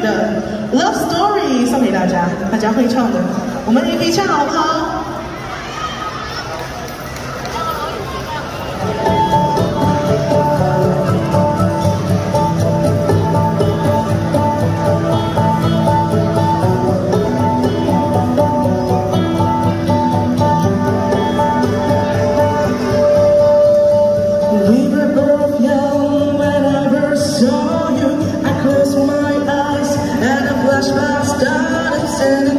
的 Love Story 送给大家，大家会唱的，我们也可以唱好不好？一》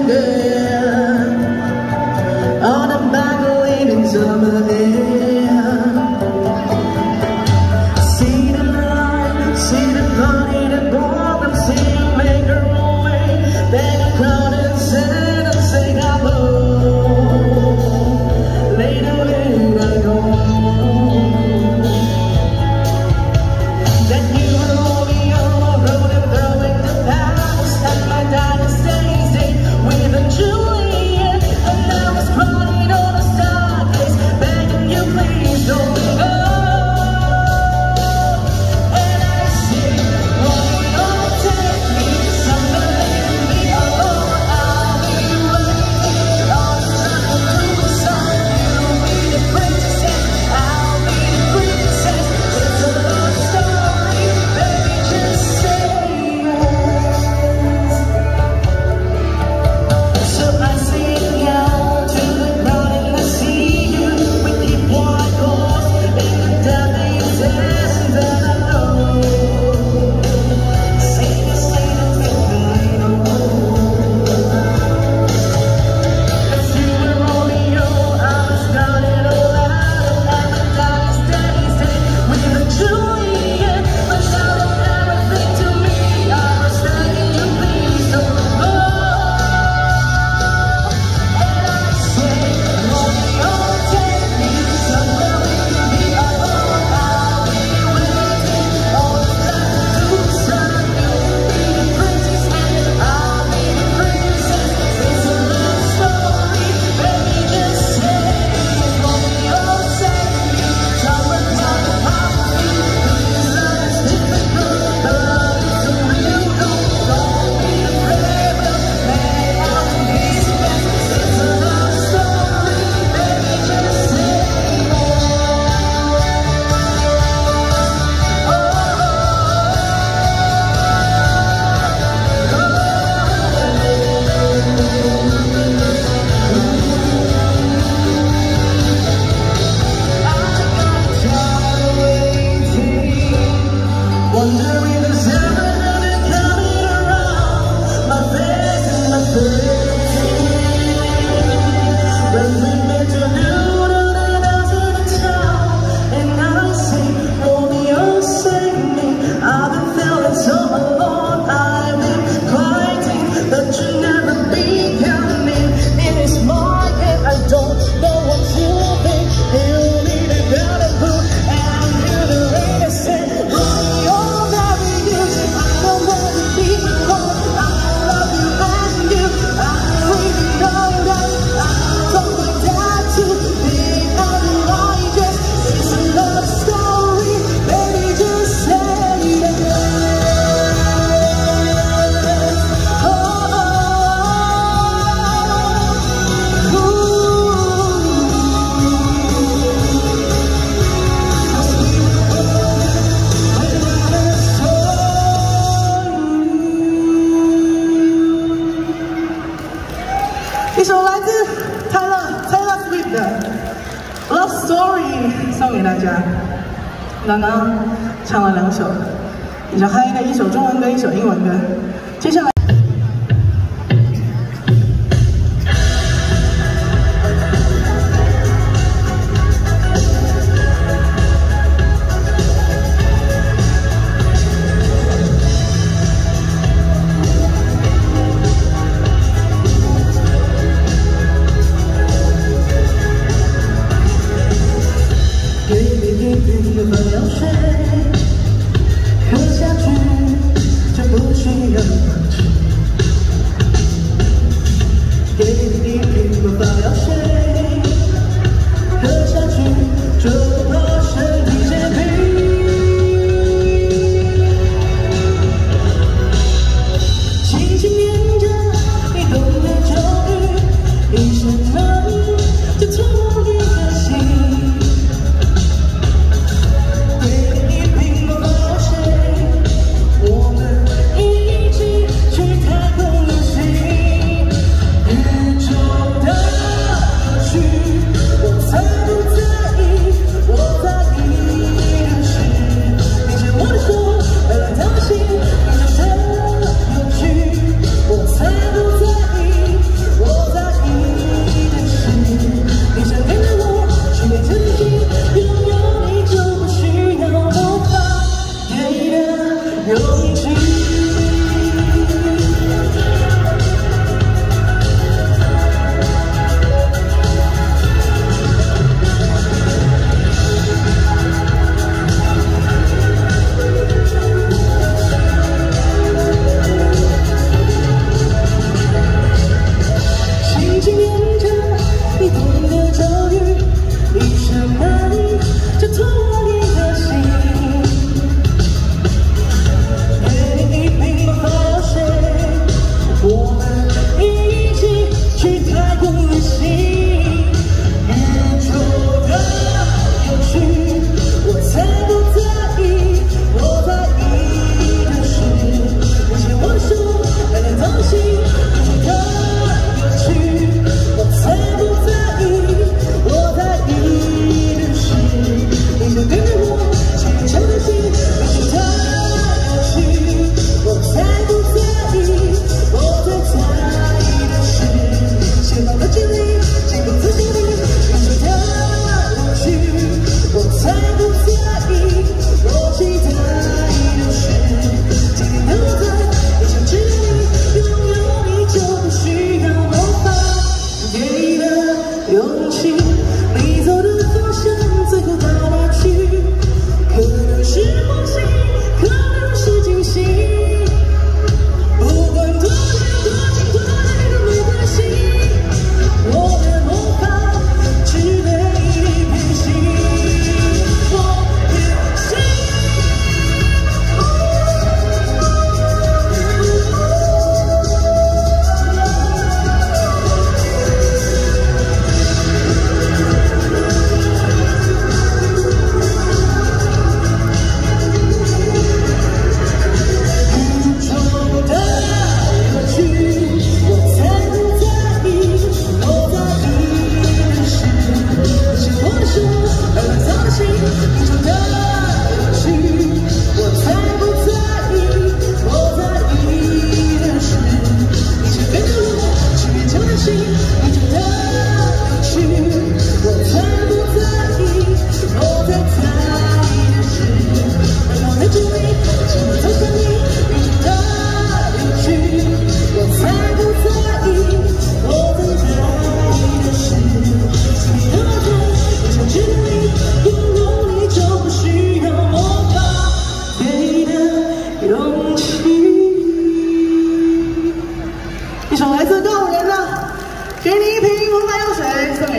送给大家。刚刚唱了两首，比较嗨的一首中文歌，一首英文歌。接下来。 그저께 좀 무시한 것처럼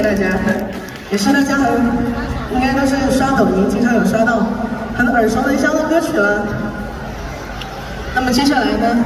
大。家，也是大家很应该都是刷抖音经常有刷到很耳熟能详的歌曲了。那么接下来呢？